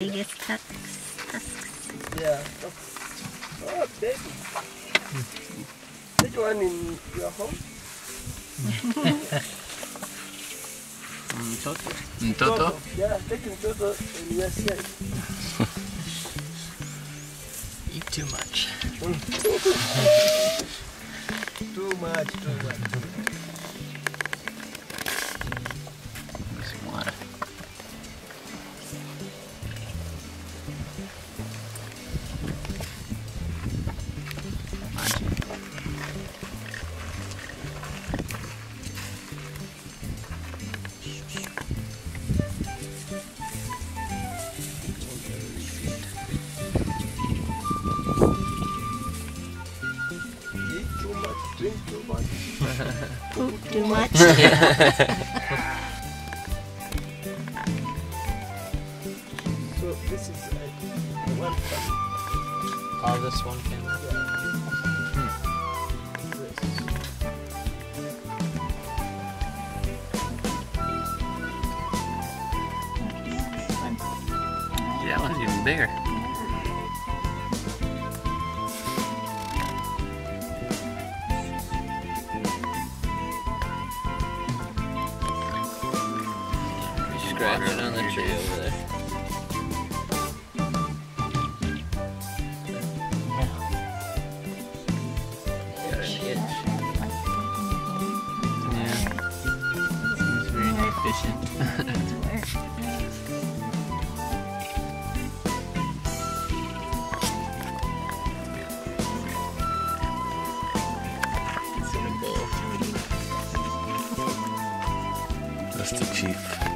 biggest tusks. tusks. Yeah. Oh, baby. Which one in your home? Mtoto. Mtoto? Yeah, taking Toto in USA. Eat too much. Too much, too much. Much. Poop too much. So this is uh, one family. Oh, this one can. Yes. Yeah, that one's even bigger. Scratching on the tree over there. Got an itch. Yeah. Seems very inefficient. It's in a bowl. That's the chief.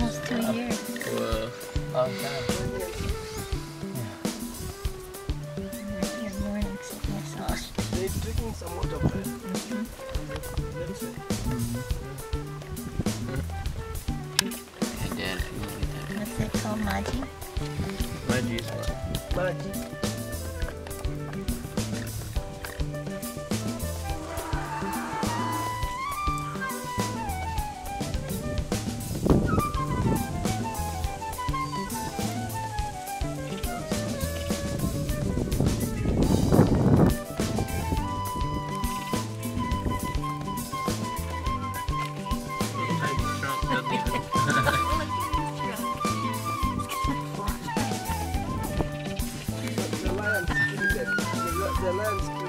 Almost, almost two years. Whoa. Long time. He has morning sickness. Oh, They're drinking some water, right? Mm-hmm. That's it. Hey, Dad, if you want to get that. what's it called, Maji? My juice. Magic. lens.